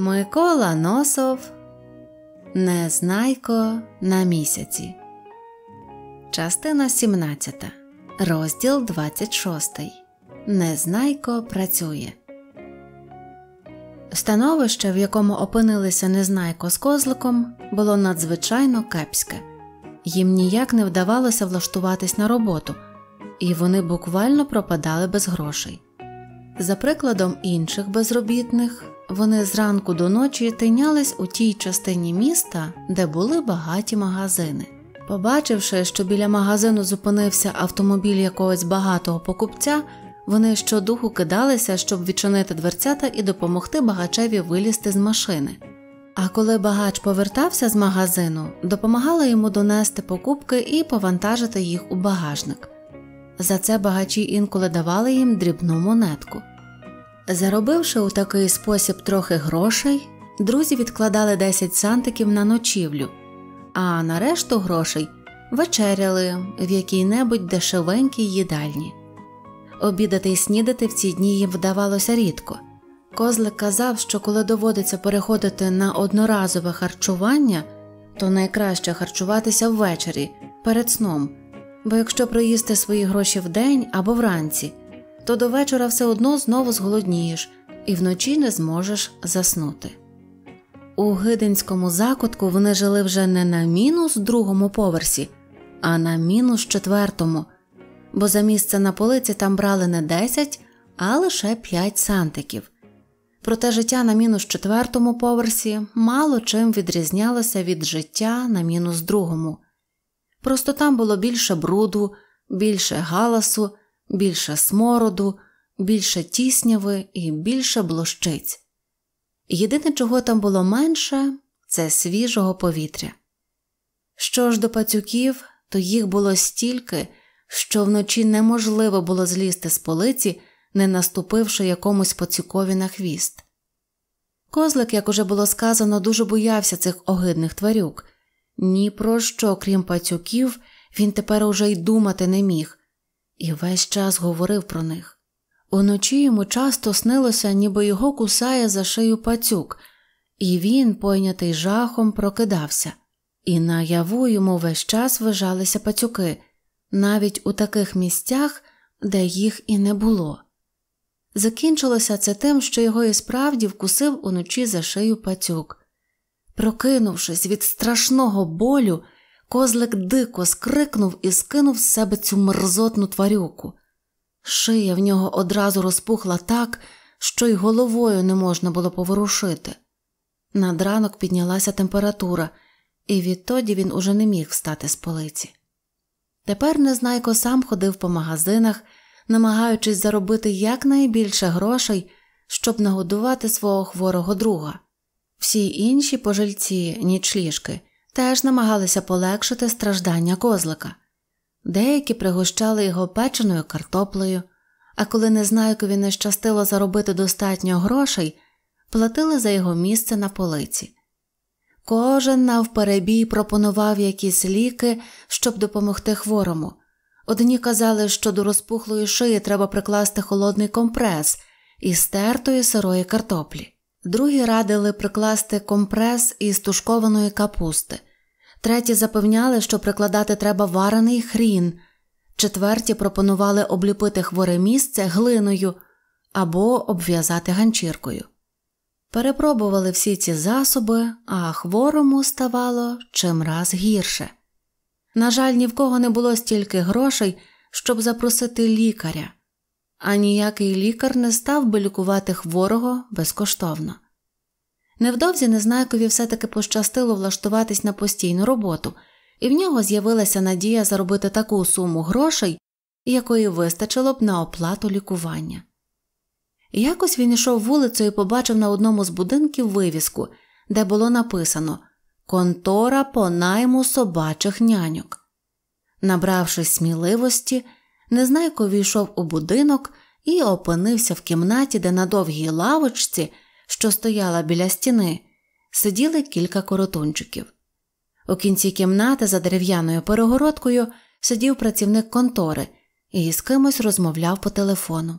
Микола Носов Незнайко на місяці. Частина 17. Розділ 26. Незнайко працює. Становище, в якому опинилися Незнайко з козликом, було надзвичайно кепське. Їм ніяк не вдавалося влаштуватись на роботу, і вони буквально пропадали без грошей. За прикладом інших безробітних, вони зранку до ночі тинялись у тій частині міста, де були багаті магазини. Побачивши, що біля магазину зупинився автомобіль якогось багатого покупця, вони щодуху кидалися, щоб відчинити дверцята і допомогти багачеві вилізти з машини. А коли багач повертався з магазину, допомагала йому донести покупки і повантажити їх у багажник. За це багачі інколи давали їм дрібну монетку. Заробивши у такий спосіб трохи грошей, друзі відкладали 10 сантиків на ночівлю, а на решту грошей вечеряли в якій-небудь дешевенькій їдальні. Обідати й снідати в ці дні їм вдавалося рідко. Козлик казав, що коли доводиться переходити на одноразове харчування, то найкраще харчуватися ввечері перед сном, бо якщо проїсти свої гроші вдень або вранці то до вечора все одно знову зголоднієш і вночі не зможеш заснути. У гидинському закутку вони жили вже не на мінус другому поверсі, а на мінус четвертому, бо за місце на полиці там брали не 10, а лише 5 сантиків. Проте життя на мінус четвертому поверсі мало чим відрізнялося від життя на мінус другому. Просто там було більше бруду, більше галасу більше смороду, більше тісняви і більше блощиць. Єдине, чого там було менше, це свіжого повітря. Що ж до пацюків, то їх було стільки, що вночі неможливо було злізти з полиці, не наступивши якомусь пацюкові на хвіст. Козлик, як уже було сказано, дуже боявся цих огидних тварюк. Ні про що, крім пацюків, він тепер уже й думати не міг, і весь час говорив про них. Уночі йому часто снилося, ніби його кусає за шию пацюк, і він, пойнятий жахом, прокидався, і наяву йому весь час вижалися пацюки, навіть у таких місцях, де їх і не було. Закінчилося це тим, що його і справді вкусив уночі за шию пацюк. Прокинувшись від страшного болю, Козлик дико скрикнув і скинув з себе цю мерзотну тварюку. Шия в нього одразу розпухла так, що й головою не можна було поворушити. Над ранок піднялася температура, і відтоді він уже не міг встати з полиці. Тепер Незнайко сам ходив по магазинах, намагаючись заробити якнайбільше грошей, щоб нагодувати свого хворого друга. Всі інші пожильці, нічліжки, теж намагалися полегшити страждання козлика. Деякі пригощали його печеною картоплею, а коли Незнайкові не щастило заробити достатньо грошей, платили за його місце на полиці. Кожен навперебій пропонував якісь ліки, щоб допомогти хворому. Одні казали, що до розпухлої шиї треба прикласти холодний компрес із стертої сирої картоплі, другі радили прикласти компрес із тушкованої капусти, треті запевняли, що прикладати треба варений хрін, четверті пропонували обліпити хворе місце глиною або обв'язати ганчіркою. Перепробували всі ці засоби, а хворому ставало чимраз гірше. На жаль, ні в кого не було стільки грошей, щоб запросити лікаря, а ніякий лікар не став би лікувати хворого безкоштовно. Невдовзі Незнайкові все-таки пощастило влаштуватись на постійну роботу, і в нього з'явилася надія заробити таку суму грошей, якої вистачило б на оплату лікування. Якось він йшов вулицею і побачив на одному з будинків вивіску, де було написано Контора по найму собачих няньок. Набравшись сміливості, Незнайко війшов у будинок і опинився в кімнаті, де на довгій лавочці що стояла біля стіни, сиділи кілька коротунчиків. У кінці кімнати за дерев'яною перегородкою сидів працівник контори і з кимось розмовляв по телефону.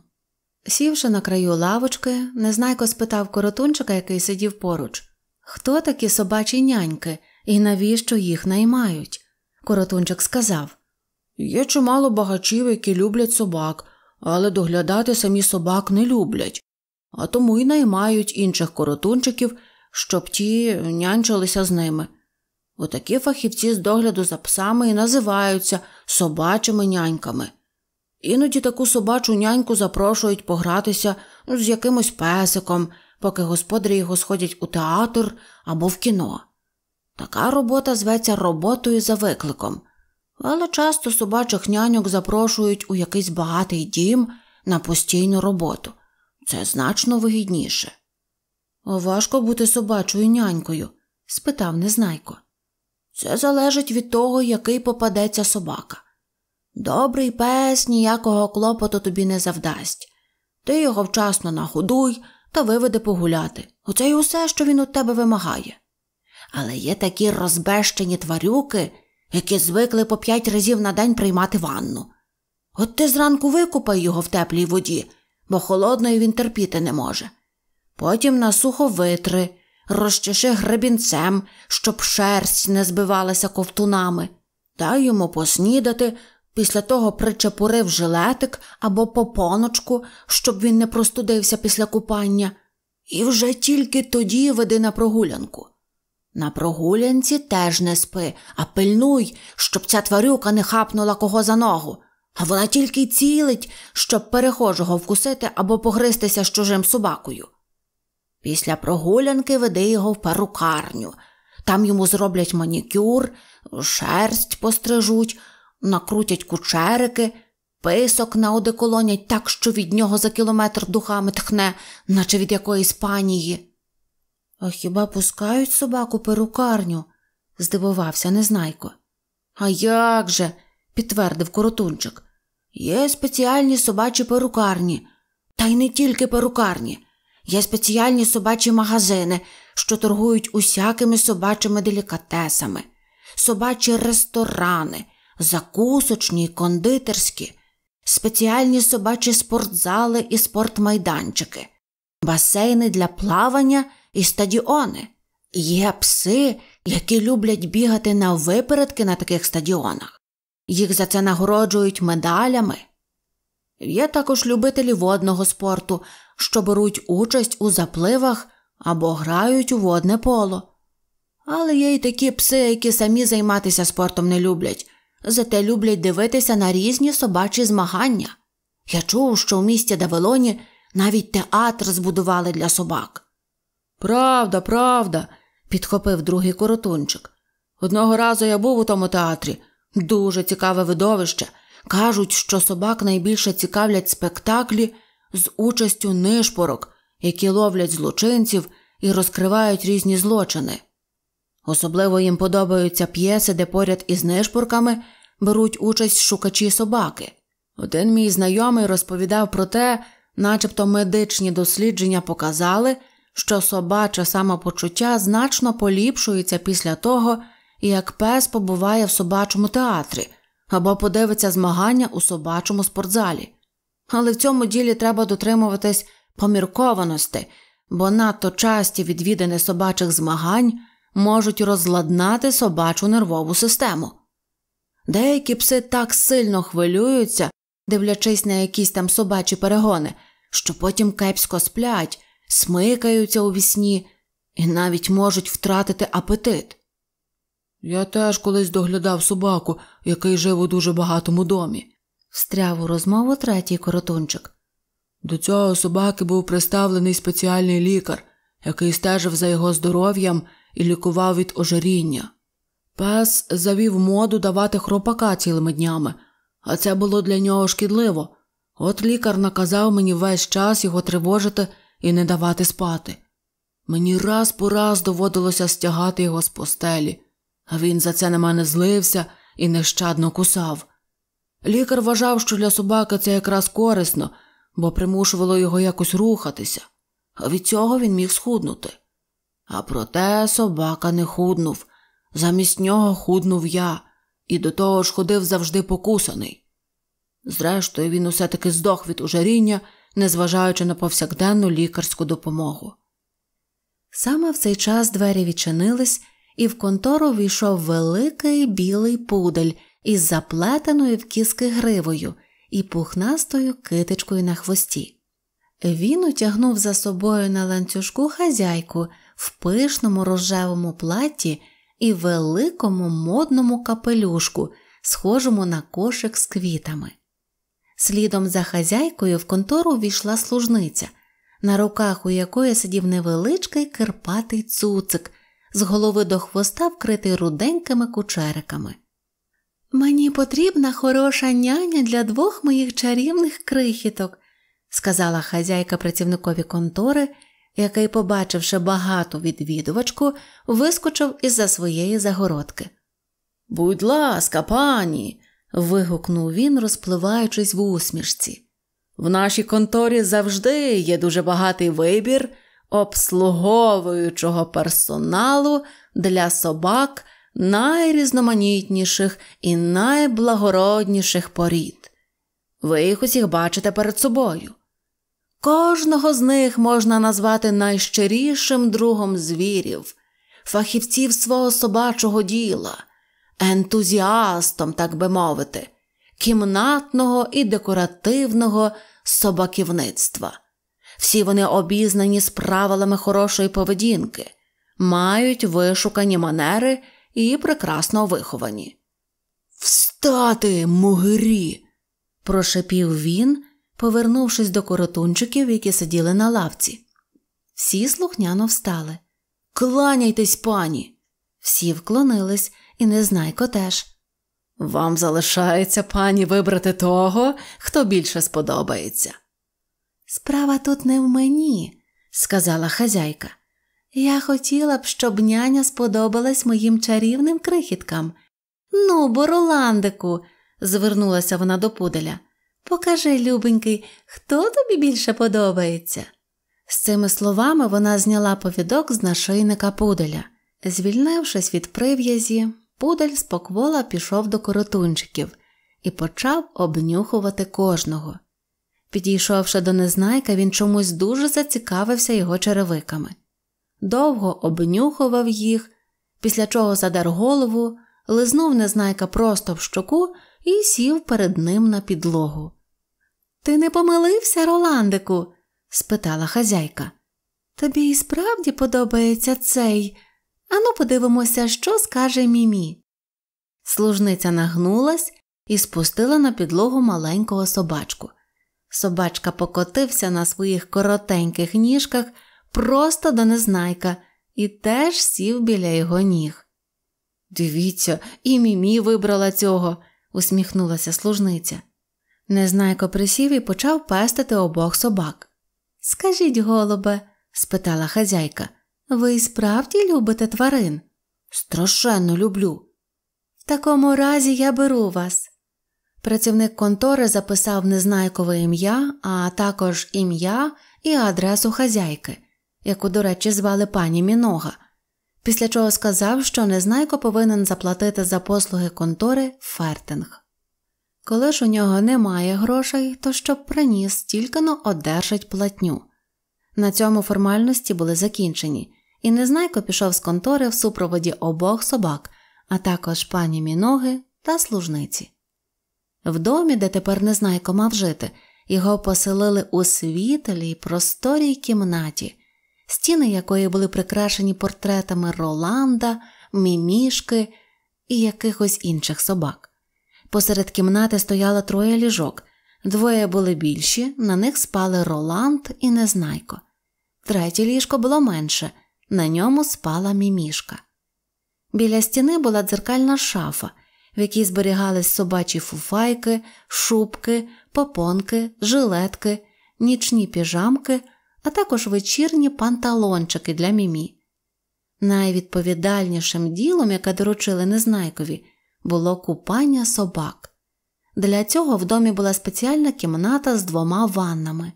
Сівши на краю лавочки, незнайко спитав коротунчика, який сидів поруч Хто такі собачі няньки і навіщо їх наймають? Коротунчик сказав Є чимало багачів, які люблять собак, але доглядати самі собак не люблять, а тому й наймають інших коротунчиків, щоб ті нянчилися з ними. Отакі фахівці з догляду за псами і називаються собачими няньками. Іноді таку собачу няньку запрошують погратися з якимось песиком, поки господарі його сходять у театр або в кіно. Така робота зветься роботою за викликом, але часто собачих няньок запрошують у якийсь багатий дім на постійну роботу. Це значно вигідніше. Важко бути собачою нянькою? спитав Незнайко. Це залежить від того, який попадеться собака. Добрий пес ніякого клопоту тобі не завдасть. Ти його вчасно нагодуй та виведи погуляти. Оце й усе, що він у тебе вимагає. Але є такі розбещені тварюки, які звикли по п'ять разів на день приймати ванну. От ти зранку викупай його в теплій воді, бо холодної він терпіти не може. Потім на сухо витри, розчеши гребінцем, щоб шерсть не збивалася ковтунами, дай йому поснідати, після того причепурив жилетик або попоночку, щоб він не простудився після купання, і вже тільки тоді веди на прогулянку. На прогулянці теж не спи, а пильнуй, щоб ця тварюка не хапнула кого за ногу, а вона тільки цілить, щоб перехожого вкусити або погристися з чужим собакою. Після прогулянки веди його в перукарню. Там йому зроблять манікюр, шерсть пострижуть, накрутять кучерики, писок наодеколонять так, що від нього за кілометр духами тхне, наче від якоїсь панії. А хіба пускають собаку перукарню? здивувався Незнайко. А як же? підтвердив коротунчик. Є спеціальні собачі перукарні, та й не тільки перукарні. Є спеціальні собачі магазини, що торгують усякими собачими делікатесами, собачі ресторани, закусочні кондитерські, спеціальні собачі спортзали і спортмайданчики, басейни для плавання і стадіони. Є пси, які люблять бігати на випередки на таких стадіонах. Їх за це нагороджують медалями. Є також любителі водного спорту, що беруть участь у запливах або грають у водне поло. Але є й такі пси, які самі займатися спортом не люблять, зате люблять дивитися на різні собачі змагання. Я чув, що в місті Давилоні навіть театр збудували для собак. Правда, правда, підхопив другий коротунчик. Одного разу я був у тому театрі. Дуже цікаве видовище. Кажуть, що собак найбільше цікавлять спектаклі з участю нишпорок, які ловлять злочинців і розкривають різні злочини. Особливо їм подобаються п'єси, де поряд із нишпорками беруть участь шукачі собаки. Один мій знайомий розповідав про те, начебто медичні дослідження показали, що собаче самопочуття значно поліпшується після того, як пес побуває в собачому театрі або подивиться змагання у собачому спортзалі. Але в цьому ділі треба дотримуватись поміркованості, бо надто часті відвідини собачих змагань можуть розладнати собачу нервову систему. Деякі пси так сильно хвилюються, дивлячись на якісь там собачі перегони, що потім кепсько сплять, смикаються у вісні і навіть можуть втратити апетит. Я теж колись доглядав собаку, який жив у дуже багатому домі, встряв у розмову третій коротунчик. До цього собаки був представлений спеціальний лікар, який стежив за його здоров'ям і лікував від ожиріння. Пес завів моду давати хропака цілими днями, а це було для нього шкідливо. От лікар наказав мені весь час його тривожити і не давати спати. Мені раз по раз доводилося стягати його з постелі, а він за це на мене злився і нещадно кусав. Лікар вважав, що для собаки це якраз корисно, бо примушувало його якось рухатися, а від цього він міг схуднути. А проте собака не худнув, замість нього худнув я, і до того ж ходив завжди покусаний. Зрештою, він усе таки здох від ужаріння незважаючи на повсякденну лікарську допомогу. Саме в цей час двері відчинились, і в контору війшов великий білий пудель із заплетеною в кіски гривою і пухнастою китичкою на хвості. Він утягнув за собою на ланцюжку хазяйку в пишному рожевому платі і великому модному капелюшку, схожому на кошик з квітами. Слідом за хазяйкою в контору війшла служниця, на руках у якої сидів невеличкий кирпатий цуцик, з голови до хвоста вкритий руденькими кучериками. Мені потрібна хороша няня для двох моїх чарівних крихіток, сказала хазяйка працівникові контори, який, побачивши багату відвідувачку, вискочив із за своєї загородки. Будь ласка, пані. Вигукнув він, розпливаючись в усмішці. В нашій конторі завжди є дуже багатий вибір обслуговуючого персоналу для собак найрізноманітніших і найблагородніших порід. Ви їх усіх бачите перед собою. Кожного з них можна назвати найщирішим другом звірів, фахівців свого собачого діла, ентузіастом, так би мовити, кімнатного і декоративного собаківництва. Всі вони обізнані з правилами хорошої поведінки, мають вишукані манери і прекрасно виховані. Встати, мугирі! прошепів він повернувшись до коротунчиків, які сиділи на лавці. Всі слухняно встали. Кланяйтесь, пані. Всі вклонились, і незнайко теж. Вам залишається, пані, вибрати того, хто більше сподобається. Справа тут не в мені, сказала хазяйка. Я хотіла б, щоб няня сподобалась моїм чарівним крихіткам. Ну, бороландику, звернулася вона до пуделя. Покажи, любенький, хто тобі більше подобається. З цими словами вона зняла повідок з нашийника пуделя. Звільнившись від прив'язі, пудель споквола пішов до коротунчиків і почав обнюхувати кожного. Підійшовши до незнайка, він чомусь дуже зацікавився його черевиками. Довго обнюхував їх, після чого задар голову, лизнув незнайка просто в щоку і сів перед ним на підлогу. Ти не помилився, Роландику? спитала хазяйка. Тобі і справді подобається цей. Ану, подивимося, що скаже мімі. Служниця нагнулась і спустила на підлогу маленького собачку. Собачка покотився на своїх коротеньких ніжках просто до незнайка і теж сів біля його ніг. Дивіться, і мімі вибрала цього, усміхнулася служниця. Незнайко присів і почав пестити обох собак. Скажіть, голубе, спитала хазяйка, ви справді любите тварин? Страшенно люблю. В такому разі я беру вас. Працівник контори записав незнайкове ім'я, а також ім'я і адресу хазяйки, яку, до речі, звали пані Мінога, після чого сказав, що незнайко повинен заплатити за послуги контори фертинг. Коли ж у нього немає грошей, то щоб приніс, тільки но одержить платню. На цьому формальності були закінчені, і Незнайко пішов з контори в супроводі обох собак, а також пані Міноги та служниці. В домі, де тепер Незнайко мав жити, його поселили у світлій, просторій кімнаті, стіни якої були прикрашені портретами Роланда, мімішки і якихось інших собак. Посеред кімнати стояло троє ліжок, двоє були більші, на них спали Роланд і Незнайко. Третє ліжко було менше, на ньому спала мімішка. Біля стіни була дзеркальна шафа, в якій зберігались собачі фуфайки, шубки, попонки, жилетки, нічні піжамки, а також вечірні панталончики для мімі. Найвідповідальнішим ділом, яке доручили Незнайкові, було купання собак. Для цього в домі була спеціальна кімната з двома ваннами.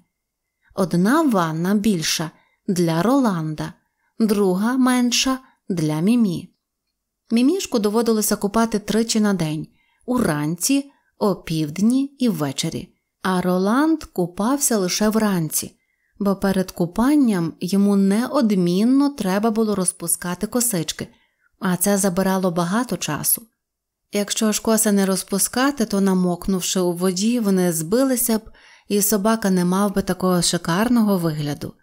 Одна ванна більша для Роланда, друга менша для Мімі. Мімішку доводилося купати тричі на день уранці, опівдні і ввечері, а Роланд купався лише вранці, бо перед купанням йому неодмінно треба було розпускати косички, а це забирало багато часу. Якщо ж коси не розпускати, то, намокнувши у воді, вони збилися б, і собака не мав би такого шикарного вигляду.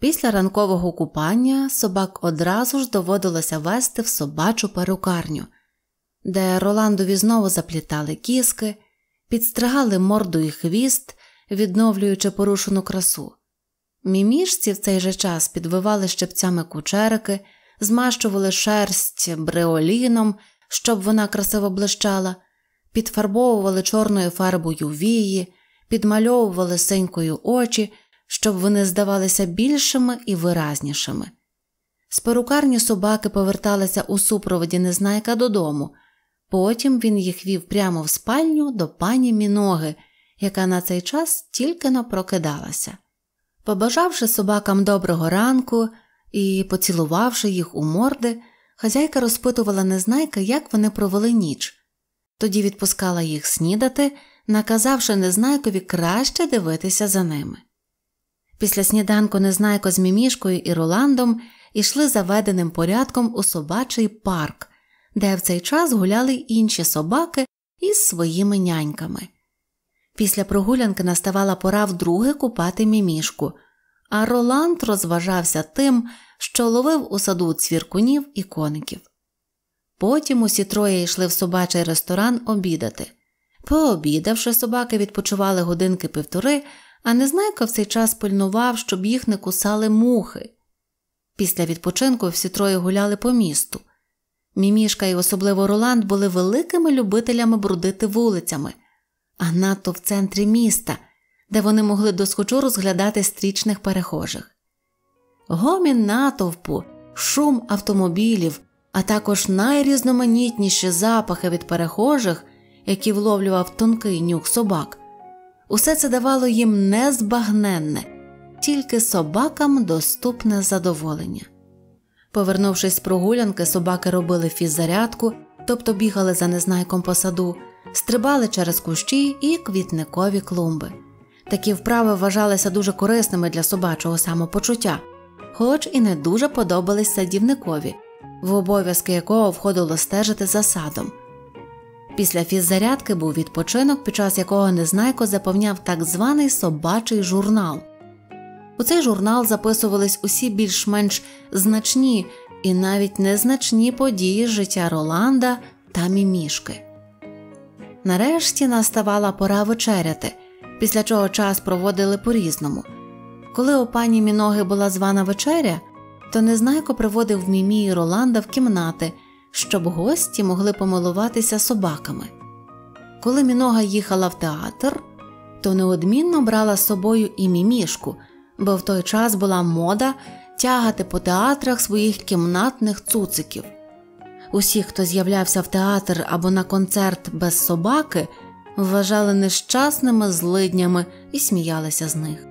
Після ранкового купання собак одразу ж доводилося вести в собачу перукарню, де Роландові знову заплітали кіски, підстригали морду і хвіст, відновлюючи порушену красу. Мімішці в цей же час підвивали щепцями кучерики, змащували шерсть бреоліном, щоб вона красиво блищала, підфарбовували чорною фарбою вії, підмальовували синькою очі щоб вони здавалися більшими і виразнішими. З перукарні собаки поверталися у супроводі незнайка додому, потім він їх вів прямо в спальню до пані Міноги, яка на цей час тільки но прокидалася. Побажавши собакам доброго ранку і поцілувавши їх у морди, хазяйка розпитувала незнайка, як вони провели ніч. Тоді відпускала їх снідати, наказавши незнайкові краще дивитися за ними. Після сніданку Незнайко з Мімішкою і Роландом ішли заведеним порядком у собачий парк, де в цей час гуляли інші собаки із своїми няньками. Після прогулянки наставала пора вдруге купати мімішку, а Роланд розважався тим, що ловив у саду цвіркунів і коників. Потім усі троє йшли в собачий ресторан обідати. Пообідавши, собаки відпочивали годинки півтори а Незнайка в цей час пильнував, щоб їх не кусали мухи. Після відпочинку всі троє гуляли по місту. Мімішка і особливо Роланд були великими любителями брудити вулицями, а надто в центрі міста, де вони могли досхочу розглядати стрічних перехожих. Гомін натовпу, шум автомобілів, а також найрізноманітніші запахи від перехожих, які вловлював тонкий нюх собак, Усе це давало їм незбагненне, тільки собакам доступне задоволення. Повернувшись з прогулянки, собаки робили фіззарядку, тобто бігали за незнайком по саду, стрибали через кущі і квітникові клумби. Такі вправи вважалися дуже корисними для собачого самопочуття, хоч і не дуже подобались садівникові, в обов'язки якого входило стежити за садом. Після фіззарядки був відпочинок, під час якого Незнайко заповняв так званий собачий журнал. У цей журнал записувались усі більш-менш значні і навіть незначні події життя Роланда та мімішки. Нарешті наставала пора вечеряти, після чого час проводили по різному. Коли у пані Міноги була звана вечеря, то Незнайко приводив Мімі і Роланда в кімнати щоб гості могли помилуватися собаками. Коли мінога їхала в театр, то неодмінно брала з собою і мімішку, бо в той час була мода тягати по театрах своїх кімнатних цуциків. Усі, хто з'являвся в театр або на концерт без собаки, вважали нещасними злиднями і сміялися з них.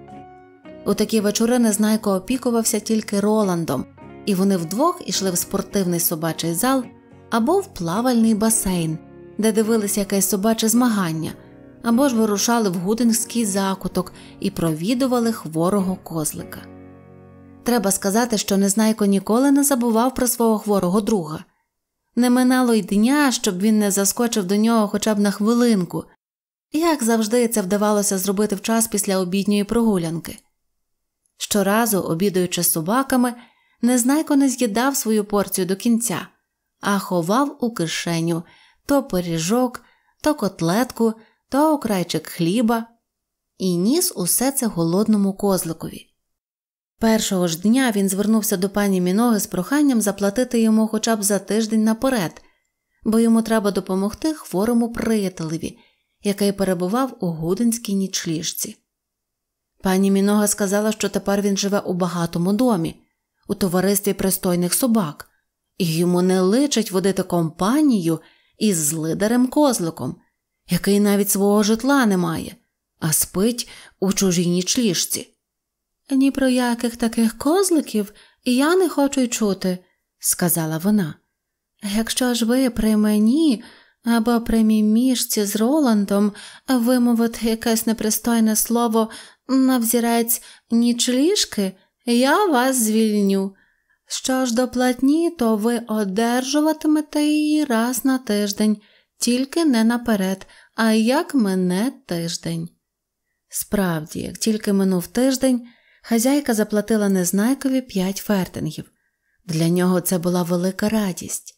У такі вечори Незнайко опікувався тільки Роландом, і вони вдвох ішли в спортивний собачий зал або в плавальний басейн, де дивилися якесь собаче змагання, або ж вирушали в гудинський закуток і провідували хворого козлика. Треба сказати, що Незнайко ніколи не забував про свого хворого друга. Не минало й дня, щоб він не заскочив до нього хоча б на хвилинку, як завжди це вдавалося зробити в час після обідньої прогулянки. Щоразу, обідаючи з собаками, Незнайко не з'їдав свою порцію до кінця, а ховав у кишеню то пиріжок, то котлетку, то окрайчик хліба і ніс усе це голодному козликові. Першого ж дня він звернувся до пані Міноги з проханням заплатити йому хоча б за тиждень наперед, бо йому треба допомогти хворому приятелеві, який перебував у гудинській нічліжці. Пані Мінога сказала, що тепер він живе у багатому домі у товаристві пристойних собак, і йому не личить водити компанію із злидарем козликом, який навіть свого житла не має, а спить у чужій нічліжці. Ні про яких таких козликів я не хочу чути, сказала вона. Якщо ж ви при мені, або при мімішці з Роландом вимовити якесь непристойне слово на взірець нічліжки, я вас звільню. Що ж до платні, то ви одержуватимете її раз на тиждень, тільки не наперед, а як мине тиждень. Справді, як тільки минув тиждень, хазяйка заплатила незнайкові п'ять фертингів. Для нього це була велика радість.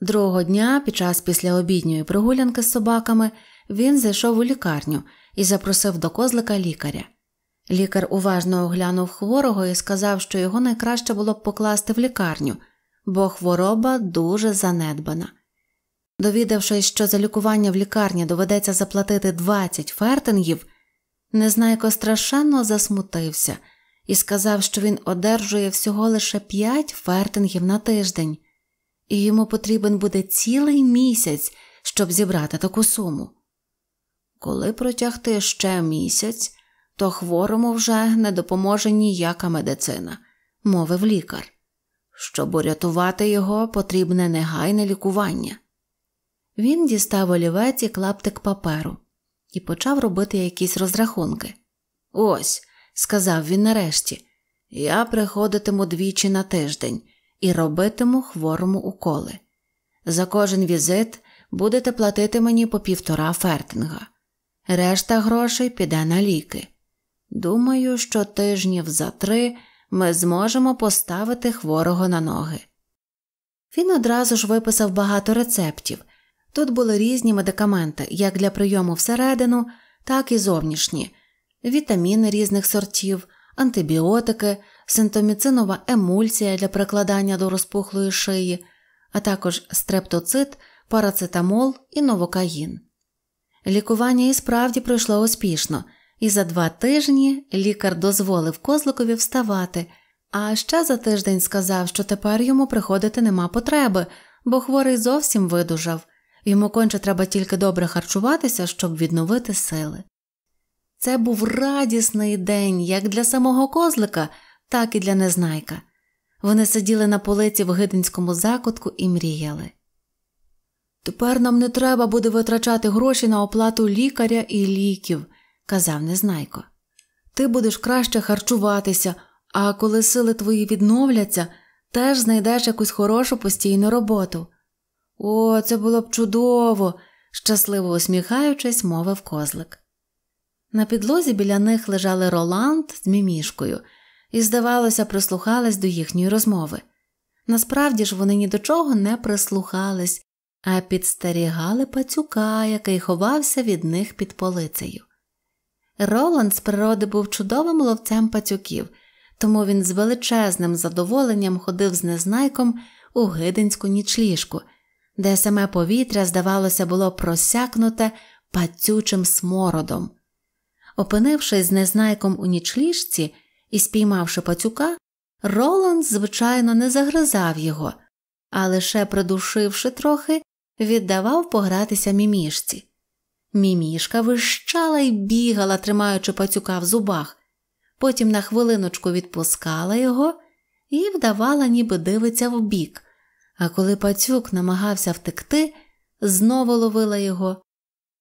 Другого дня, під час післяобідньої прогулянки з собаками, він зайшов у лікарню і запросив до козлика лікаря. Лікар уважно оглянув хворого і сказав, що його найкраще було б покласти в лікарню, бо хвороба дуже занедбана. Довідавшись, що за лікування в лікарні доведеться заплатити 20 фертингів, Незнайко страшенно засмутився і сказав, що він одержує всього лише 5 фертингів на тиждень, і йому потрібен буде цілий місяць, щоб зібрати таку суму. Коли протягти ще місяць, то хворому вже не допоможе ніяка медицина, мовив лікар. Щоб урятувати його, потрібне негайне лікування. Він дістав олівець і клаптик паперу і почав робити якісь розрахунки. Ось, сказав він нарешті, я приходитиму двічі на тиждень і робитиму хворому уколи. За кожен візит будете платити мені по півтора фертинга. Решта грошей піде на ліки. Думаю, що тижнів за три ми зможемо поставити хворого на ноги. Він одразу ж виписав багато рецептів. Тут були різні медикаменти, як для прийому всередину, так і зовнішні, вітаміни різних сортів, антибіотики, синтоміцинова емульсія для прикладання до розпухлої шиї, а також стрептоцит, парацетамол і новокаїн. Лікування і справді пройшло успішно і за два тижні лікар дозволив козликові вставати, а ще за тиждень сказав, що тепер йому приходити нема потреби, бо хворий зовсім видужав, йому конче треба тільки добре харчуватися, щоб відновити сили. Це був радісний день як для самого козлика, так і для незнайка. Вони сиділи на полиці в гидинському закутку і мріяли. Тепер нам не треба буде витрачати гроші на оплату лікаря і ліків казав Незнайко. Ти будеш краще харчуватися, а коли сили твої відновляться, теж знайдеш якусь хорошу постійну роботу. О, це було б чудово, щасливо усміхаючись, мовив козлик. На підлозі біля них лежали Роланд з мімішкою і, здавалося, прислухались до їхньої розмови. Насправді ж вони ні до чого не прислухались, а підстерігали пацюка, який ховався від них під полицею. Роланд з природи був чудовим ловцем пацюків, тому він з величезним задоволенням ходив з незнайком у гидинську нічліжку, де саме повітря, здавалося, було просякнуте пацючим смородом. Опинившись з незнайком у нічліжці і спіймавши пацюка, Роланд, звичайно, не загризав його, а лише придушивши трохи, віддавав погратися мімішці. Мімішка вищала й бігала, тримаючи пацюка в зубах, потім на хвилиночку відпускала його і вдавала, ніби дивиться вбік, а коли пацюк намагався втекти, знову ловила його.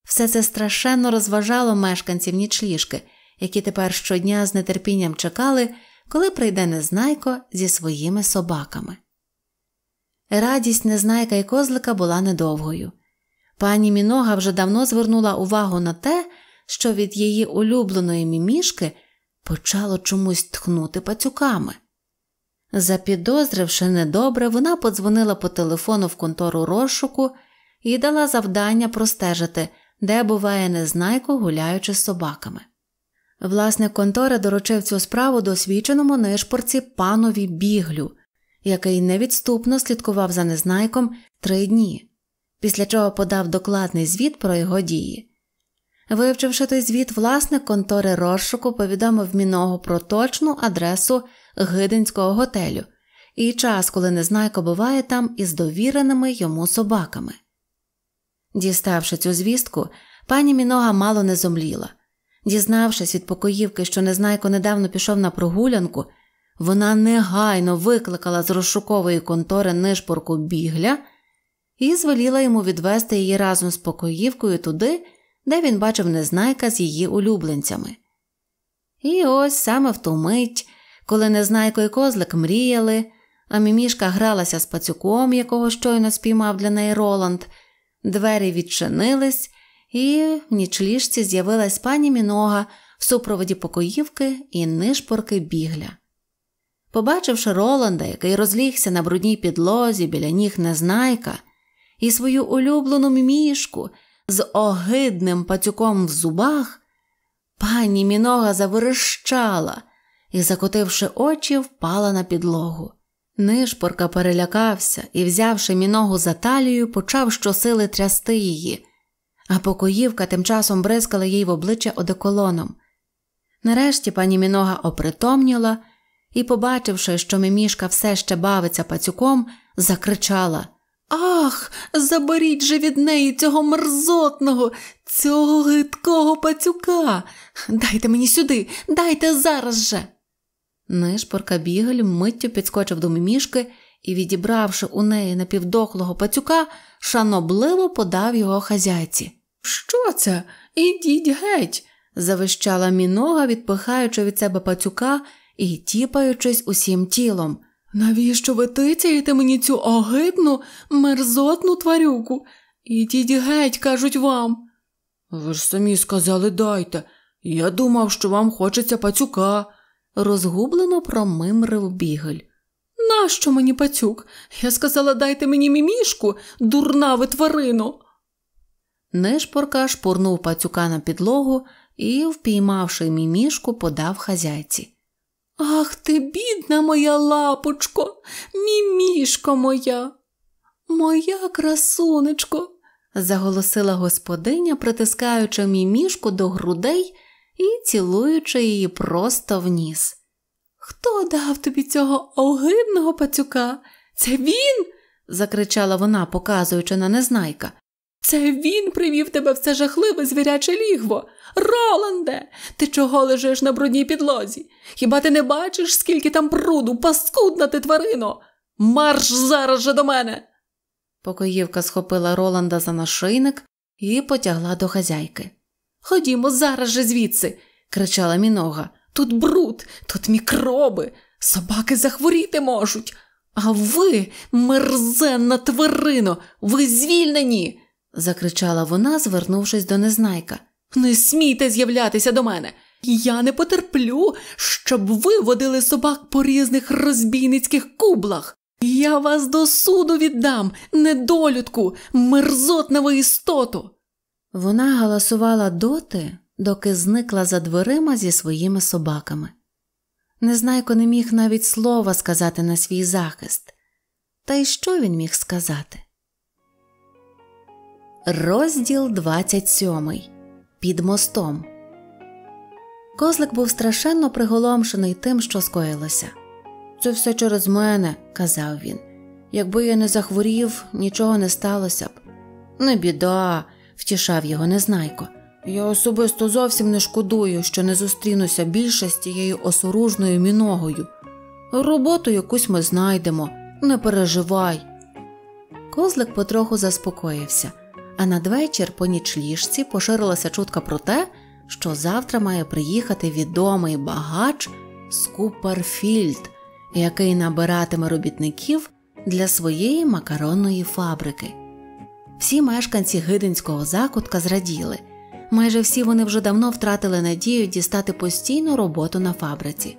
Все це страшенно розважало мешканців нічліжки, які тепер щодня з нетерпінням чекали, коли прийде незнайко зі своїми собаками. Радість незнайка і козлика була недовгою. Пані Мінога вже давно звернула увагу на те, що від її улюбленої мімішки почало чомусь тхнути пацюками. Запідозривши недобре, вона подзвонила по телефону в контору розшуку і дала завдання простежити, де буває незнайко, гуляючи з собаками. Власник контори доручив цю справу досвідченому нишпорці панові біглю, який невідступно слідкував за незнайком три дні після чого подав докладний звіт про його дії. Вивчивши той звіт, власник контори розшуку повідомив Міногу про точну адресу гидинського готелю і час, коли незнайко буває там із довіреними йому собаками. Діставши цю звістку, пані Мінога мало не зомліла. Дізнавшись від покоївки, що незнайко недавно пішов на прогулянку, вона негайно викликала з розшукової контори нишпорку бігля і звеліла йому відвести її разом з покоївкою туди, де він бачив незнайка з її улюбленцями. І ось саме в ту мить, коли незнайко і козлик мріяли, а мімішка гралася з пацюком, якого щойно спіймав для неї Роланд, двері відчинились, і в нічліжці з'явилась пані Мінога в супроводі покоївки і нишпорки бігля. Побачивши Роланда, який розлігся на брудній підлозі біля ніг незнайка, і свою улюблену мімішку з огидним пацюком в зубах, пані Мінога заверещала і, закотивши очі, впала на підлогу. Нишпорка перелякався і, взявши міногу за талію, почав щосили трясти її, а покоївка тим часом бризкала їй в обличчя одеколоном. Нарешті пані Мінога опритомніла і, побачивши, що мімішка все ще бавиться пацюком, закричала Ах, заберіть же від неї цього мерзотного, цього гидкого пацюка. Дайте мені сюди, дайте зараз же. Нишпорка Бігель миттю підскочив до мімішки і, відібравши у неї напівдохлого пацюка, шанобливо подав його хазяйці. Що це? Ідіть геть. завищала мінога, відпихаючи від себе пацюка і тіпаючись усім тілом. Навіщо ви тицяєте мені цю огидну, мерзотну тварюку? Ідіть геть, кажуть вам. Ви ж самі сказали дайте. Я думав, що вам хочеться пацюка, розгублено промимрив бігель. Нащо мені пацюк? Я сказала, дайте мені мімішку, дурна ви тварину. Нишпорка шпурнув пацюка на підлогу і, впіймавши мімішку, подав хазяйці. Ах ти, бідна моя лапочко, мімішко моя, моя красунечко, заголосила господиня, притискаючи мімішку до грудей і цілуючи її просто в ніс. Хто дав тобі цього огидного пацюка? Це він? закричала вона, показуючи на незнайка. Це він привів тебе в це жахливе звіряче лігво. Роланде, ти чого лежиш на брудній підлозі? Хіба ти не бачиш, скільки там бруду, паскудна ти тварино? Марш зараз же до мене. Покоївка схопила Роланда за нашийник і потягла до хазяйки. Ходімо зараз же звідси, кричала мінога. Тут бруд, тут мікроби, собаки захворіти можуть. А ви, мерзенна тварино, ви звільнені закричала вона, звернувшись до незнайка. Не смійте з'являтися до мене. Я не потерплю, щоб ви водили собак по різних розбійницьких кублах. Я вас до суду віддам, недолюдку, мерзотневу істоту. Вона галасувала доти, доки зникла за дверима зі своїми собаками. Незнайко не міг навіть слова сказати на свій захист. Та й що він міг сказати? Розділ 27. Під мостом. Козлик був страшенно приголомшений тим, що скоїлося. Це все через мене, казав він. Якби я не захворів, нічого не сталося б. Не біда, втішав його Незнайко. Я особисто зовсім не шкодую, що не зустрінуся більше з тією осоружною міногою. Роботу якусь ми знайдемо, не переживай. Козлик потроху заспокоївся а надвечір по нічліжці поширилася чутка про те, що завтра має приїхати відомий багач Скуперфільд, який набиратиме робітників для своєї макаронної фабрики. Всі мешканці гидинського закутка зраділи. Майже всі вони вже давно втратили надію дістати постійну роботу на фабриці.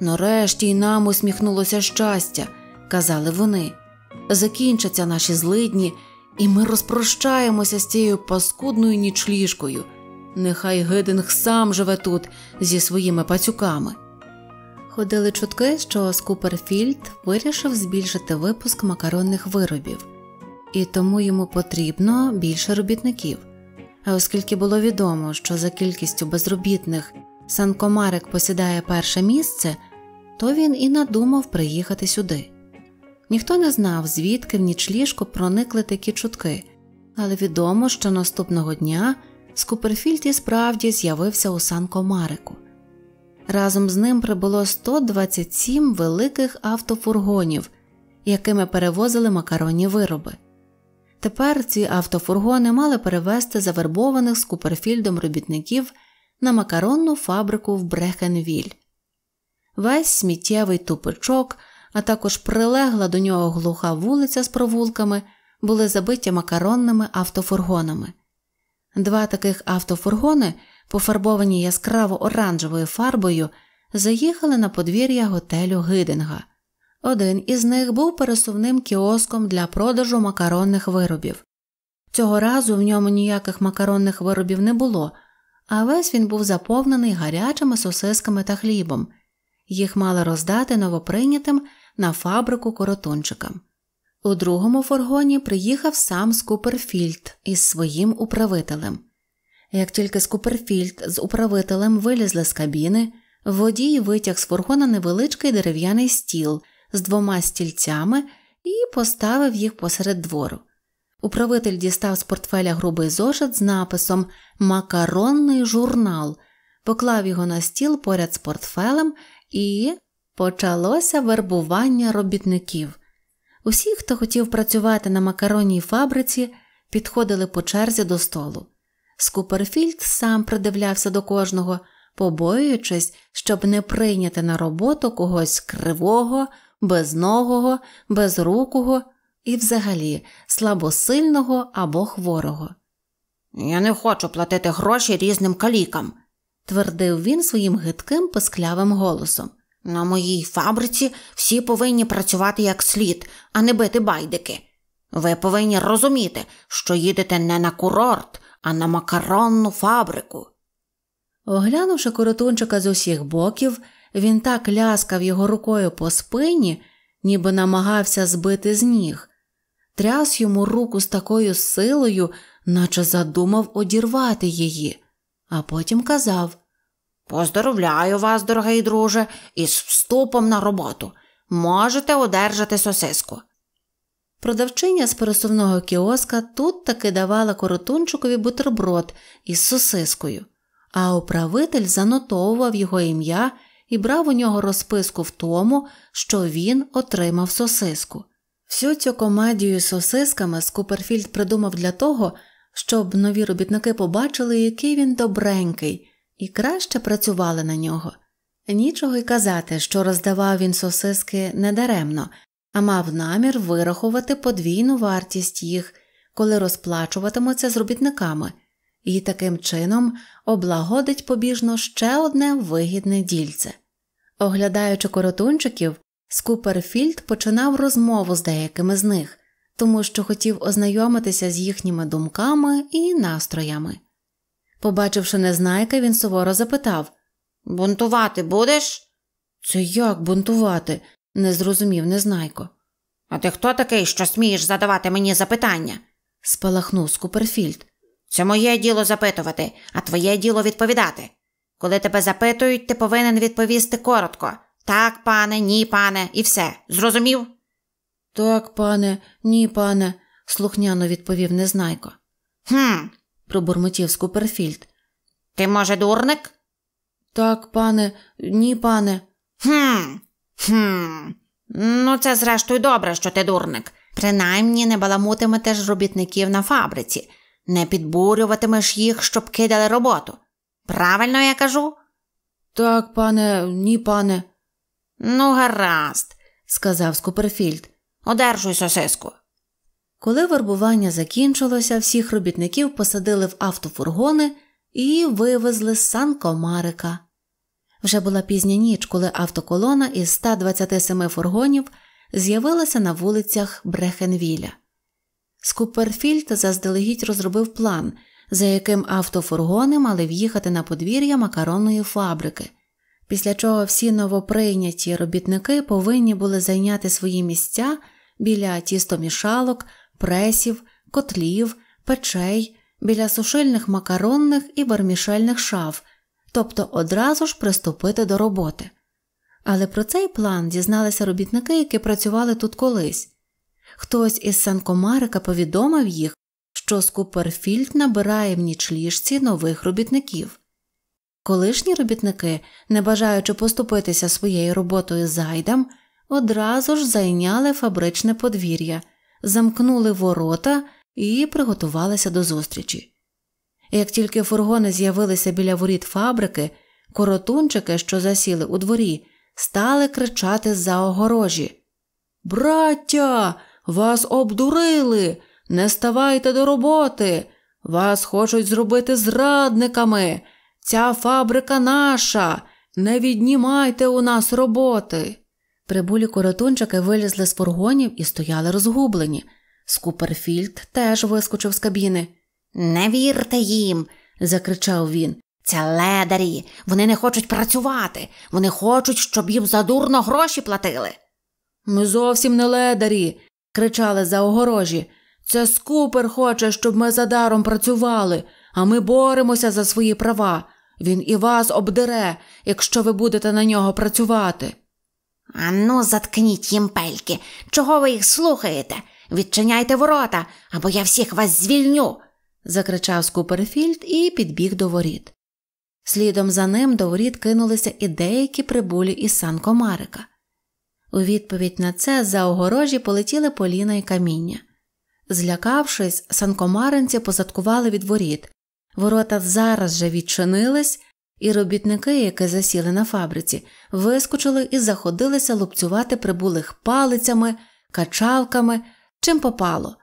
Нарешті й нам усміхнулося щастя, казали вони. Закінчаться наші злидні, і ми розпрощаємося з цією паскудною нічліжкою. Нехай Гидинг сам живе тут зі своїми пацюками. Ходили чутки, що Скуперфільд вирішив збільшити випуск макаронних виробів, і тому йому потрібно більше робітників. А оскільки було відомо, що за кількістю безробітних Сан-Комарик посідає перше місце, то він і надумав приїхати сюди. Ніхто не знав, звідки в нічліжку проникли такі чутки, але відомо, що наступного дня Скуперфільд і справді з'явився у Сан-Комарику. Разом з ним прибуло 127 великих автофургонів, якими перевозили макаронні вироби. Тепер ці автофургони мали перевезти завербованих з Куперфільдом робітників на макаронну фабрику в Брехенвіль. Весь сміттєвий тупичок, а також прилегла до нього глуха вулиця з провулками, були забиті макаронними автофургонами. Два таких автофургони, пофарбовані яскраво оранжевою фарбою, заїхали на подвір'я готелю Гидинга. Один із них був пересувним кіоском для продажу макаронних виробів. Цього разу в ньому ніяких макаронних виробів не було, а весь він був заповнений гарячими сосисками та хлібом. Їх мали роздати новоприйнятим на фабрику коротунчикам. У другому фургоні приїхав сам Скуперфільд із своїм управителем. Як тільки Скуперфільд з управителем вилізли з кабіни, водій витяг з фургона невеличкий дерев'яний стіл з двома стільцями і поставив їх посеред двору. Управитель дістав з портфеля грубий зошит з написом Макаронний журнал, поклав його на стіл поряд з портфелем і почалося вербування робітників. Усі, хто хотів працювати на макаронній фабриці, підходили по черзі до столу. Скуперфільд сам придивлявся до кожного, побоюючись, щоб не прийняти на роботу когось кривого, безногого, безрукого і, взагалі, слабосильного або хворого. Я не хочу платити гроші різним калікам, твердив він своїм гидким писклявим голосом. На моїй фабриці всі повинні працювати як слід, а не бити байдики. Ви повинні розуміти, що їдете не на курорт, а на макаронну фабрику. Оглянувши коротунчика з усіх боків, він так ляскав його рукою по спині, ніби намагався збити з ніг, тряс йому руку з такою силою, наче задумав одірвати її, а потім казав Поздоровляю вас, дорогий друже, із вступом на роботу. Можете одержати сосиску. Продавчиня з пересувного кіоска тут таки давала коротунчикові бутерброд із сосискою, а управитель занотовував його ім'я і брав у нього розписку в тому, що він отримав сосиску. Всю цю комедію з сосисками Скуперфільд придумав для того, щоб нові робітники побачили, який він добренький і краще працювали на нього. Нічого й казати, що роздавав він сосиски недаремно, а мав намір вирахувати подвійну вартість їх, коли розплачуватимуться з робітниками, і таким чином облагодить побіжно ще одне вигідне дільце. Оглядаючи коротунчиків, Скуперфільд починав розмову з деякими з них, тому що хотів ознайомитися з їхніми думками і настроями. Побачивши Незнайка, він суворо запитав Бунтувати будеш? Це як бунтувати? не зрозумів Незнайко. А ти хто такий, що смієш задавати мені запитання? спалахнув Скуперфільд. Це моє діло запитувати, а твоє діло відповідати. Коли тебе запитують, ти повинен відповісти коротко так, пане, ні, пане, і все. Зрозумів? Так, пане, ні, пане, слухняно відповів Незнайко. «Хм», – пробурмотів Скуперфільд. Ти, може, дурник? Так, пане, ні, пане. «Хм, хм. Ну, це, зрештою, добре, що ти дурник. Принаймні не баламутиметеш робітників на фабриці, не підбурюватимеш їх, щоб кидали роботу. Правильно я кажу? Так, пане, ні, пане. Ну, гаразд, сказав Скуперфільд. Одержуй сосиску. Коли вербування закінчилося, всіх робітників посадили в автофургони і вивезли з Сан-Комарика. Вже була пізня ніч, коли автоколона із 127 фургонів з'явилася на вулицях Брехенвіля. Скуперфільд заздалегідь розробив план, за яким автофургони мали в'їхати на подвір'я макаронної фабрики, після чого всі новоприйняті робітники повинні були зайняти свої місця біля тістомішалок, пресів, котлів, печей, біля сушильних макаронних і вермішельних шаф, тобто одразу ж приступити до роботи. Але про цей план дізналися робітники, які працювали тут колись. Хтось із Сан-Комарика повідомив їх, що Скуперфільд набирає в нічліжці нових робітників. Колишні робітники, не бажаючи поступитися своєю роботою зайдам, одразу ж зайняли фабричне подвір'я, замкнули ворота і приготувалися до зустрічі. Як тільки фургони з'явилися біля воріт фабрики, коротунчики, що засіли у дворі, стали кричати з-за огорожі Браття, вас обдурили, не ставайте до роботи, вас хочуть зробити зрадниками. Ця фабрика наша, не віднімайте у нас роботи. Прибулі коротунчики вилізли з фургонів і стояли розгублені. Скуперфільд теж вискочив з кабіни. Не вірте їм, закричав він. Це ледарі, вони не хочуть працювати, вони хочуть, щоб їм задурно гроші платили. Ми зовсім не ледарі, кричали за огорожі. Це скупер хоче, щоб ми за даром працювали, а ми боремося за свої права. Він і вас обдере, якщо ви будете на нього працювати. Ану, заткніть їм пельки. Чого ви їх слухаєте? Відчиняйте ворота, або я всіх вас звільню. закричав Скуперфільд і підбіг до воріт. Слідом за ним до воріт кинулися і деякі прибулі із Сан-Комарика. У відповідь на це з-за огорожі полетіли поліна і каміння. Злякавшись, санкомаринці позадкували від воріт. Ворота зараз же відчинились, і робітники, які засіли на фабриці, вискочили і заходилися лупцювати прибулих палицями, качалками, чим попало.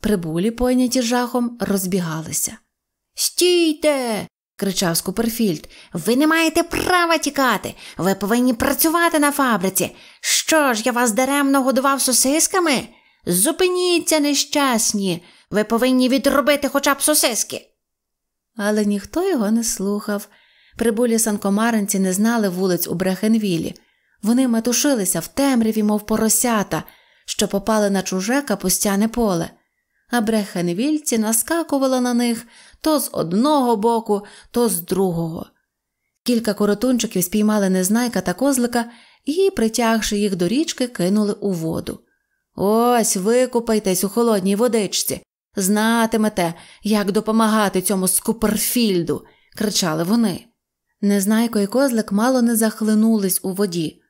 Прибулі, пойняті жахом, розбігалися. Стійте. кричав Скуперфільд. Ви не маєте права тікати. Ви повинні працювати на фабриці. Що ж, я вас даремно годував сосисками? Зупиніться, нещасні. Ви повинні відробити хоча б сосиски. Але ніхто його не слухав. Прибулі санкомаринці не знали вулиць у Брехенвілі. Вони метушилися в темряві, мов поросята, що попали на чуже капустяне поле, а брехенвільці наскакували на них то з одного боку, то з другого. Кілька коротунчиків спіймали незнайка та козлика і, притягши їх до річки, кинули у воду. Ось викупайтесь у холодній водичці. Знатимете, як допомагати цьому скуперфільду, кричали вони. Незнайко і козлик мало не захлинулись у воді,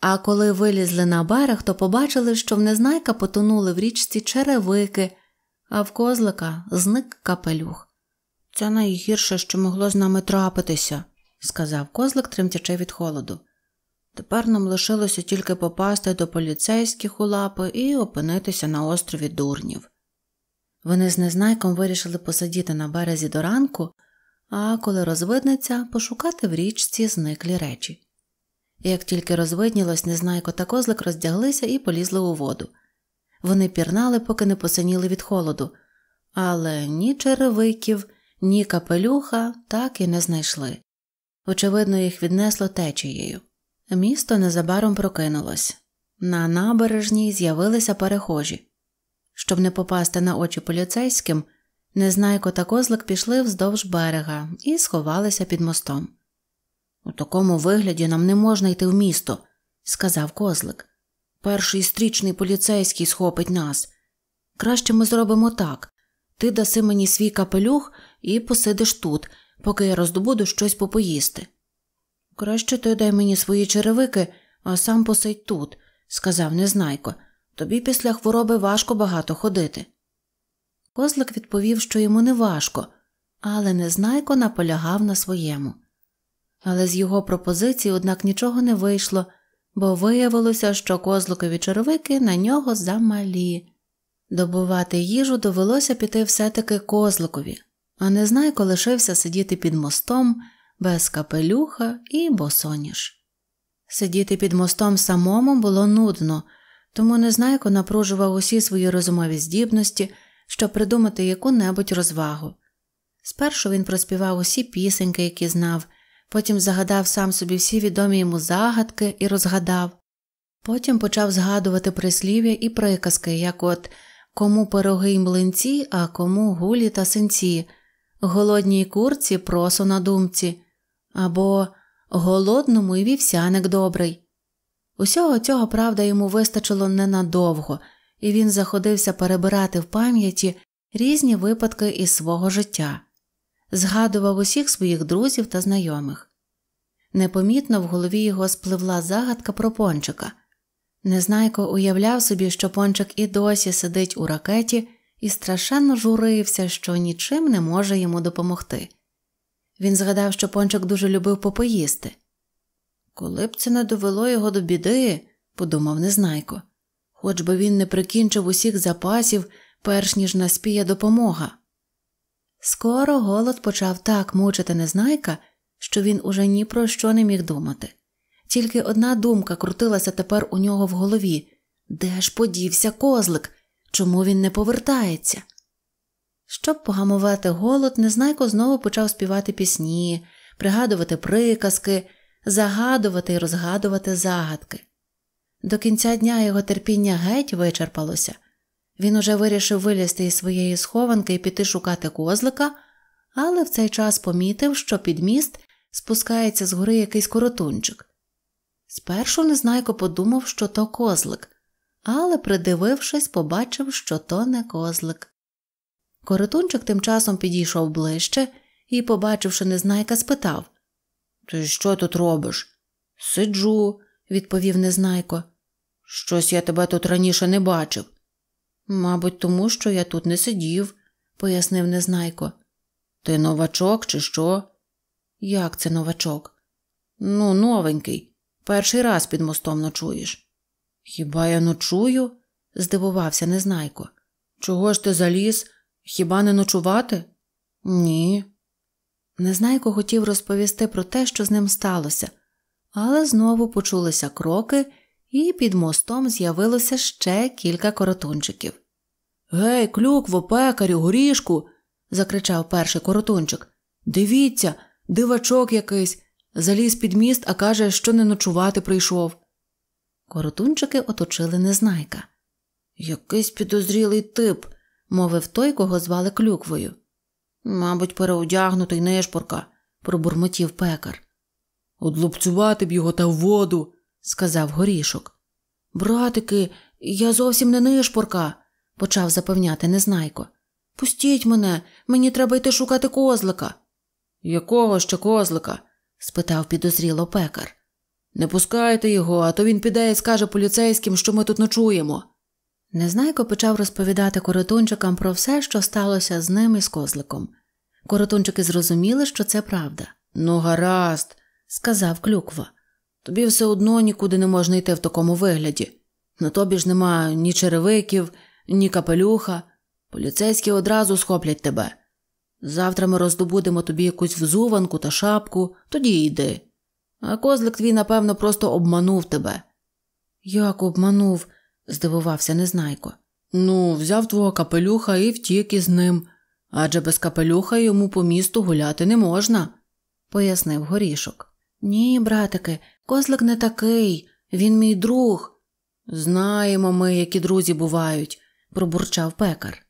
а коли вилізли на берег, то побачили, що в незнайка потонули в річці черевики, а в козлика зник капелюх. Це найгірше, що могло з нами трапитися, сказав козлик, тремтячи від холоду. Тепер нам лишилося тільки попасти до поліцейських у лапи і опинитися на острові дурнів. Вони з незнайком вирішили посидіти на березі до ранку, а коли розвиднеться, пошукати в річці зниклі речі. Як тільки розвиднілось, незнайко та козлик роздяглися і полізли у воду. Вони пірнали, поки не посиніли від холоду, але ні черевиків, ні капелюха так і не знайшли. Очевидно, їх віднесло течією. Місто незабаром прокинулось. На набережній з'явилися перехожі. Щоб не попасти на очі поліцейським, незнайко та козлик пішли вздовж берега і сховалися під мостом. У такому вигляді нам не можна йти в місто, сказав козлик. Перший стрічний поліцейський схопить нас. Краще ми зробимо так ти даси мені свій капелюх і посидиш тут, поки я роздобуду щось попоїсти. Краще ти дай мені свої черевики, а сам посидь тут, сказав незнайко. Тобі після хвороби важко багато ходити. Козлик відповів, що йому не важко, але незнайко наполягав на своєму. Але з його пропозиції, однак, нічого не вийшло, бо виявилося, що козликові черевики на нього замалі. Добувати їжу довелося піти все таки козликові, а незнайко лишився сидіти під мостом без капелюха і босоніж. Сидіти під мостом самому було нудно, тому Незнайко напружував усі свої розумові здібності, щоб придумати яку-небудь розвагу. Спершу він проспівав усі пісеньки, які знав, потім загадав сам собі всі відомі йому загадки і розгадав, потім почав згадувати прислів'я і приказки, як от кому пироги й млинці, а кому гулі та синці, голодній курці просо на думці, або голодному й вівсяник добрий. Усього цього, правда, йому вистачило ненадовго, і він заходився перебирати в пам'яті різні випадки із свого життя, згадував усіх своїх друзів та знайомих. Непомітно в голові його спливла загадка про пончика. Незнайко уявляв собі, що пончик і досі сидить у ракеті і страшенно журився, що нічим не може йому допомогти. Він згадав, що пончик дуже любив попоїсти. Коли б це не довело його до біди, подумав Незнайко, хоч би він не прикінчив усіх запасів, перш ніж наспіє допомога. Скоро голод почав так мучити Незнайка, що він уже ні про що не міг думати. Тільки одна думка крутилася тепер у нього в голові де ж подівся козлик? Чому він не повертається? Щоб погамувати голод, Незнайко знову почав співати пісні, пригадувати приказки, загадувати і розгадувати загадки. До кінця дня його терпіння геть вичерпалося. Він уже вирішив вилізти із своєї схованки і піти шукати козлика, але в цей час помітив, що під міст спускається з гори якийсь коротунчик. Спершу Незнайко подумав, що то козлик, але, придивившись, побачив, що то не козлик. Коротунчик тим часом підійшов ближче і, побачивши Незнайка, спитав Ти що тут робиш? Сиджу, відповів Незнайко. Щось я тебе тут раніше не бачив. Мабуть, тому що я тут не сидів, пояснив Незнайко. Ти новачок, чи що? Як це новачок? Ну, новенький. Перший раз під мостом ночуєш. Хіба я ночую? здивувався Незнайко. Чого ж ти заліз? Хіба не ночувати? Ні. Незнайко хотів розповісти про те, що з ним сталося, але знову почулися кроки, і під мостом з'явилося ще кілька коротунчиків. Гей, клюкво, пекарю, горішку. закричав перший коротунчик. Дивіться, дивачок якийсь. Заліз під міст, а каже, що не ночувати прийшов. Коротунчики оточили незнайка. Якийсь підозрілий тип, мовив той, кого звали клюквою. Мабуть, переодягнутий нишпорка, пробурмотів пекар. Одлупцювати б його та в воду, сказав горішок. Братики, я зовсім не нишпорка, почав запевняти незнайко. Пустіть мене, мені треба йти шукати козлика. Якого ще козлика? спитав підозріло пекар. Не пускайте його, а то він піде і скаже поліцейським, що ми тут ночуємо. Незнайко почав розповідати коротунчикам про все, що сталося з ним і з козликом. Коротунчики зрозуміли, що це правда. Ну, гаразд, сказав клюква. Тобі все одно нікуди не можна йти в такому вигляді. На тобі ж нема ні черевиків, ні капелюха. Поліцейські одразу схоплять тебе. Завтра ми роздобудемо тобі якусь взуванку та шапку, тоді йди. А козлик твій, напевно, просто обманув тебе. Як обманув? здивувався Незнайко. Ну, взяв твого капелюха і втік із ним, адже без капелюха йому по місту гуляти не можна, пояснив горішок. Ні, братики, козлик не такий, він мій друг. Знаємо ми, які друзі бувають, пробурчав пекар.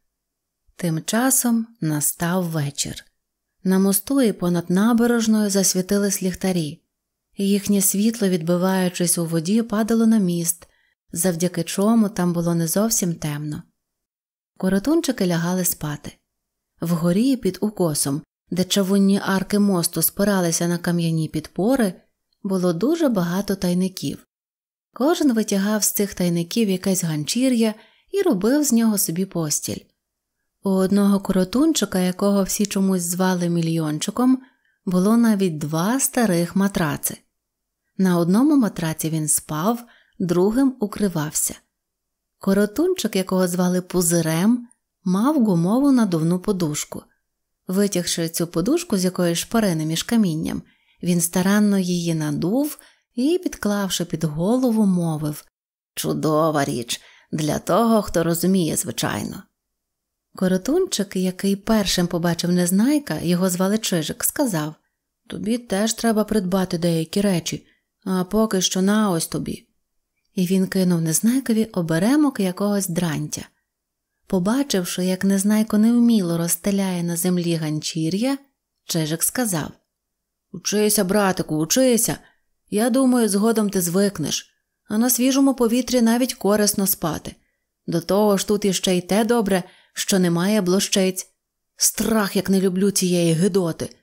Тим часом настав вечір. На мосту і понад набережною засвітились ліхтарі, їхнє світло, відбиваючись у воді, падало на міст, завдяки чому там було не зовсім темно. Коротунчики лягали спати. Вгорі під укосом, де чавунні арки мосту спиралися на кам'яні підпори, було дуже багато тайників. Кожен витягав з цих тайників якесь ганчір'я і робив з нього собі постіль. У одного коротунчика, якого всі чомусь звали мільйончиком, було навіть два старих матраци. На одному матраці він спав, другим укривався. Коротунчик, якого звали Пузирем, мав гумову надувну подушку. Витягши цю подушку з якоїсь шпарини між камінням, він старанно її надув і, підклавши під голову, мовив Чудова річ для того, хто розуміє, звичайно. Коротунчик, який першим побачив незнайка, його звали Чижик, сказав Тобі теж треба придбати деякі речі, а поки що на ось тобі. І він кинув незнайкові оберемок якогось дрантя. Побачивши, як незнайко невміло розстеляє на землі ганчір'я, Чижик сказав Учися, братику, учися. Я думаю, згодом ти звикнеш, а на свіжому повітрі навіть корисно спати. До того ж тут іще й те добре, що немає блощиць. Страх, як не люблю цієї гидоти.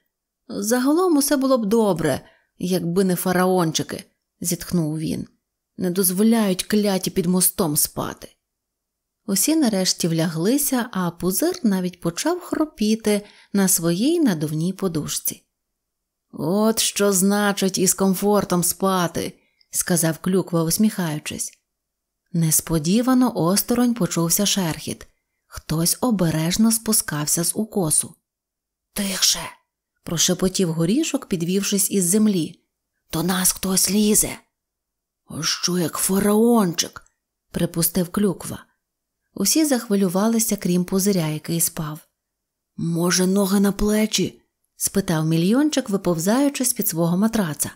Загалом усе було б добре, якби не фараончики, зітхнув він. Не дозволяють кляті під мостом спати. Усі нарешті вляглися, а пузир навіть почав хропіти на своїй надувній подушці. От що значить із комфортом спати, сказав клюква, усміхаючись. Несподівано осторонь почувся шерхіт. Хтось обережно спускався з укосу. Тихше. прошепотів горішок, підвівшись із землі. До нас хтось лізе. «А що, як фараончик? припустив клюква. Усі захвилювалися, крім пузиря, який спав. Може, ноги на плечі? спитав мільйончик, виповзаючи з під свого матраца.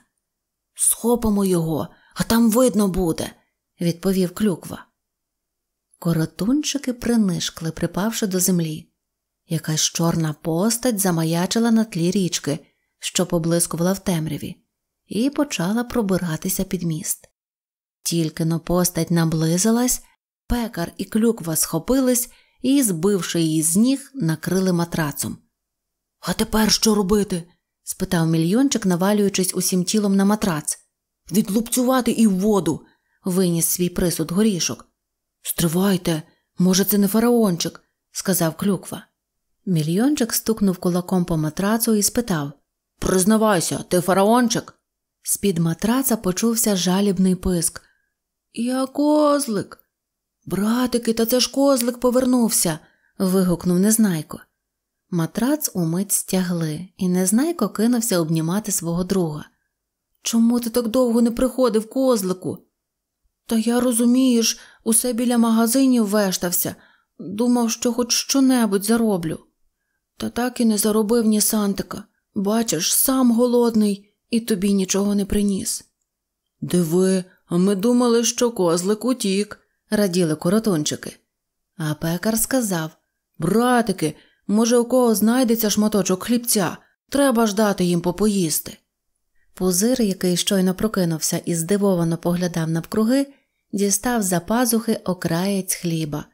Схопимо його, а там видно буде, відповів клюква. Коротунчики принишкли, припавши до землі. Якась чорна постать замаячила на тлі річки, що поблискувала в темряві, і почала пробиратися під міст. Тільки но постать наблизилась, пекар і клюква схопились і, збивши її з ніг, накрили матрацом. А тепер що робити? спитав мільйончик, навалюючись усім тілом на матрац. Відлупцювати і в воду, виніс свій присуд горішок. Стривайте, може, це не фараончик, сказав клюква. Мільйончик стукнув кулаком по матрацу і спитав Признавайся, ти фараончик? З під матраца почувся жалібний писк. Я козлик. Братики, та це ж козлик повернувся. вигукнув Незнайко. Матрац умить стягли, і Незнайко кинувся обнімати свого друга. Чому ти так довго не приходив, козлику? Та я розумієш, усе біля магазинів вештався, думав, що хоч щонебудь зароблю. Та так і не заробив ні сантика. Бачиш, сам голодний і тобі нічого не приніс. Диви, а ми думали, що козлик утік, раділи коротунчики. А пекар сказав Братики, може, у кого знайдеться шматочок хлібця, треба ж дати їм попоїсти. Пузир, який щойно прокинувся і здивовано поглядав навкруги, дістав за пазухи окраєць хліба.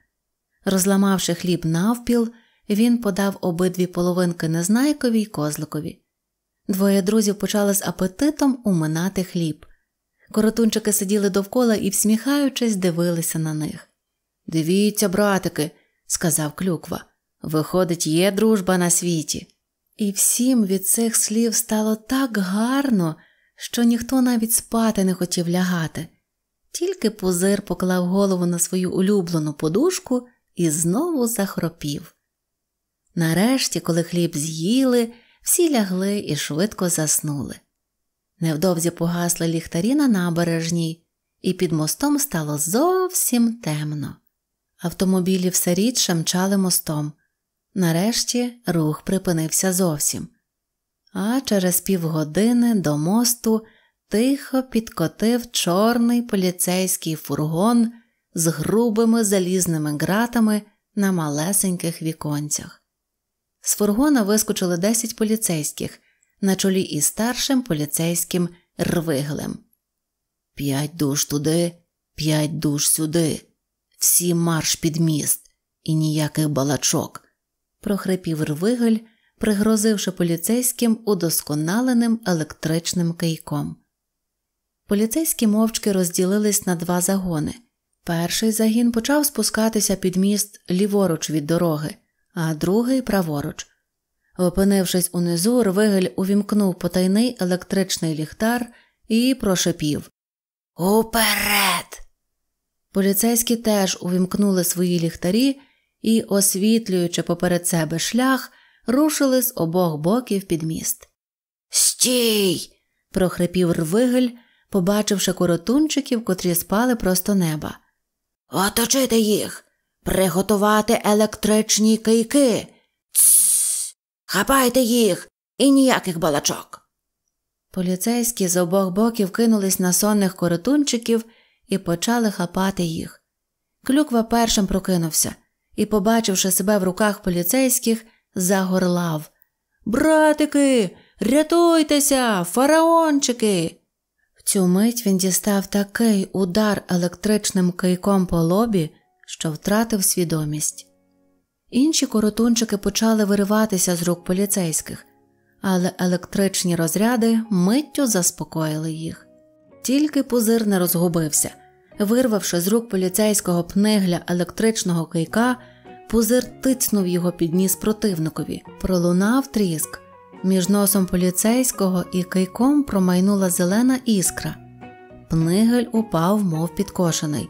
Розламавши хліб навпіл, він подав обидві половинки незнайкові й козликові. Двоє друзів почали з апетитом уминати хліб. Коротунчики сиділи довкола і, всміхаючись, дивилися на них. Дивіться, братики, сказав клюква. Виходить, є дружба на світі. І всім від цих слів стало так гарно, що ніхто навіть спати не хотів лягати. Тільки пузир поклав голову на свою улюблену подушку і знову захропів. Нарешті, коли хліб з'їли, всі лягли і швидко заснули. Невдовзі погасли ліхтарі на набережній, і під мостом стало зовсім темно. Автомобілі все рідше мчали мостом. Нарешті рух припинився зовсім. А через півгодини до мосту тихо підкотив чорний поліцейський фургон з грубими залізними ґратами на малесеньких віконцях. З фургона вискочили десять поліцейських на чолі із старшим поліцейським рвиглем. П'ять душ туди, п'ять душ сюди, всі марш під міст і ніяких балачок, прохрипів рвигель, пригрозивши поліцейським удосконаленим електричним кийком. Поліцейські мовчки розділились на два загони. Перший загін почав спускатися під міст ліворуч від дороги, а другий праворуч. Опинившись унизу, Рвигель увімкнув потайний електричний ліхтар і прошепів Уперед! Поліцейські теж увімкнули свої ліхтарі і, освітлюючи поперед себе шлях, рушили з обох боків під міст. Стій! прохрипів Рвигель, побачивши коротунчиків, котрі спали просто неба. Оточити їх, приготувати електричні кийки. Хапайте їх і ніяких балачок. Поліцейські з обох боків кинулись на сонних коротунчиків і почали хапати їх. Клюква першим прокинувся і, побачивши себе в руках поліцейських, загорлав Братики, рятуйтеся, фараончики. В цю мить він дістав такий удар електричним кийком по лобі, що втратив свідомість. Інші коротунчики почали вириватися з рук поліцейських, але електричні розряди миттю заспокоїли їх. Тільки пузир не розгубився. Вирвавши з рук поліцейського пнигля електричного кийка, пузир тицнув його під ніс противникові, пролунав тріск. Між носом поліцейського і кийком промайнула зелена іскра. Пнигель упав, мов підкошений,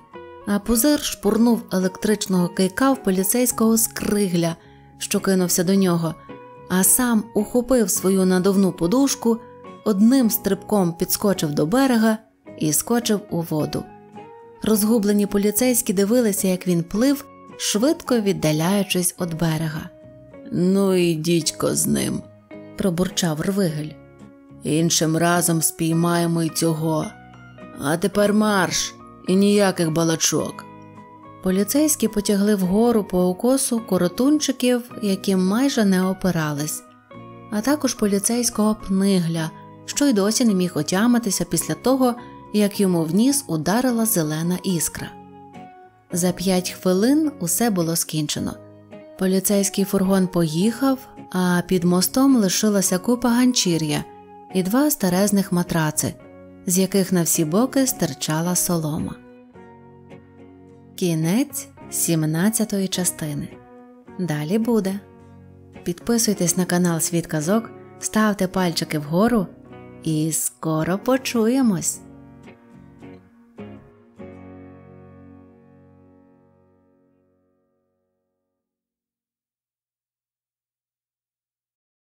а пузир шпурнув електричного кийка в поліцейського скригля, що кинувся до нього, а сам ухопив свою надувну подушку, одним стрибком підскочив до берега і скочив у воду. Розгублені поліцейські дивилися, як він плив, швидко віддаляючись від берега. Ну і з ним, пробурчав Рвигель. Іншим разом спіймаємо й цього. А тепер марш і ніяких балачок. Поліцейські потягли вгору по укосу коротунчиків, які майже не опирались, а також поліцейського пнигля, що й досі не міг отямитися після того, як йому в ніс ударила зелена іскра. За п'ять хвилин усе було скінчено. Поліцейський фургон поїхав, а під мостом лишилася купа ганчір'я і два старезних матраци, з яких на всі боки стирчала солома. Кінець 17 частини. Далі буде. Підписуйтесь на канал Світ Казок, ставте пальчики вгору і скоро почуємось!